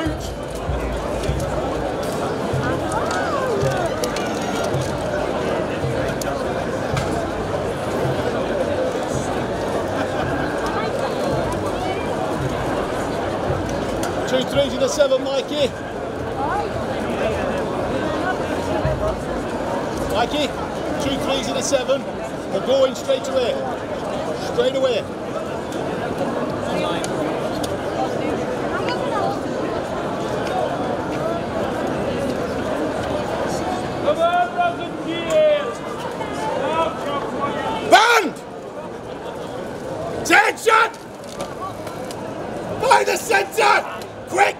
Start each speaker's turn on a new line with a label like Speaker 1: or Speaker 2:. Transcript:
Speaker 1: Root. Two three to the seven, Mikey. Mikey, two threes in the seven. We're going straight away. Straight away. Band! Attention! By the centre! Quick!